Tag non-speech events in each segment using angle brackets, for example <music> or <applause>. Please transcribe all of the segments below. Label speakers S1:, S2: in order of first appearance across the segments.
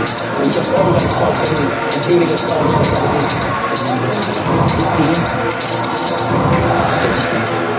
S1: right. So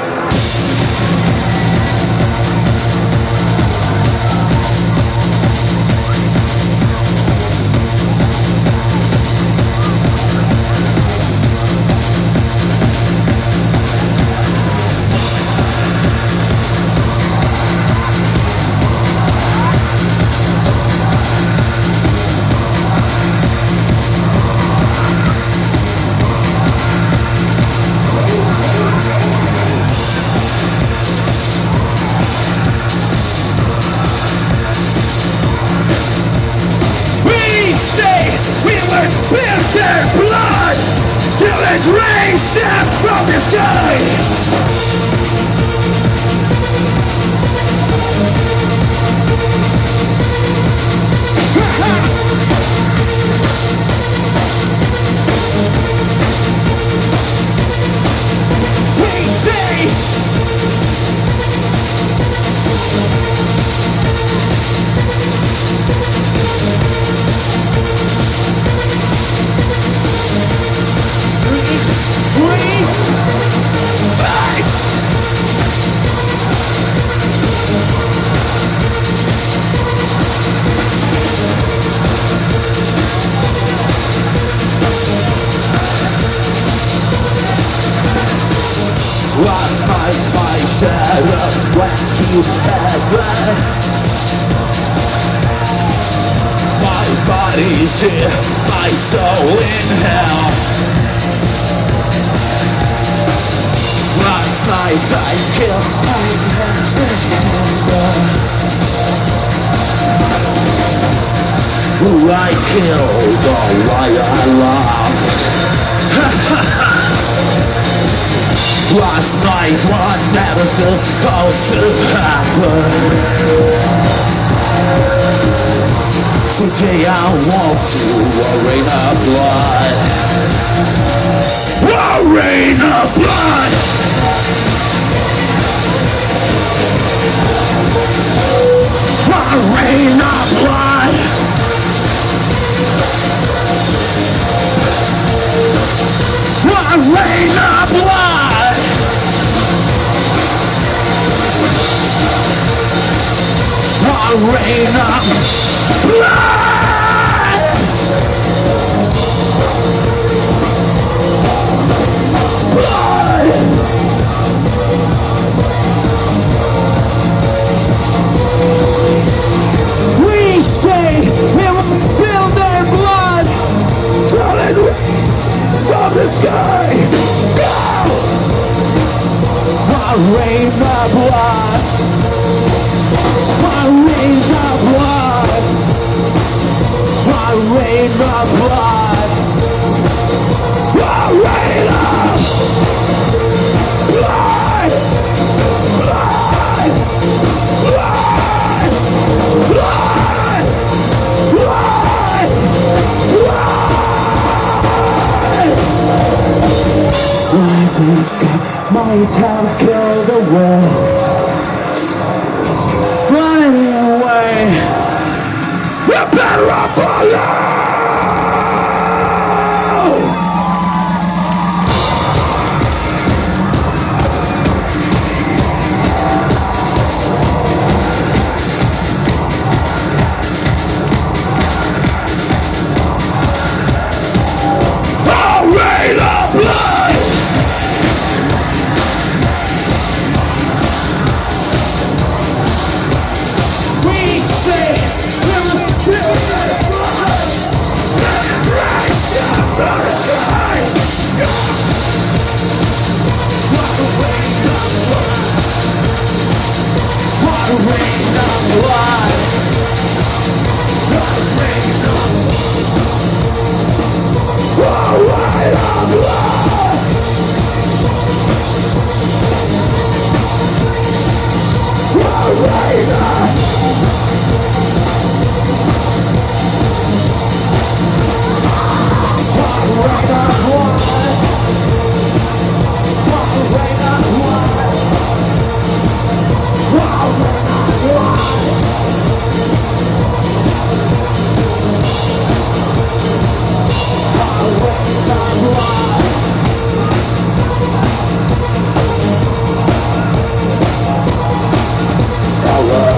S2: heaven My body's here, my soul in hell. Last night I killed my Who I killed, or why I loved <laughs> Last night was never supposed to happen Today I walk to a rain of blood. A rain of blood. A rain of blood. A rain of blood rain of blood
S3: We stay, we will spill their blood it from the sky. Go!
S2: A rain of blood
S3: rain of blood
S2: a rain of blood, have killed
S3: Wow, wow, wow. power.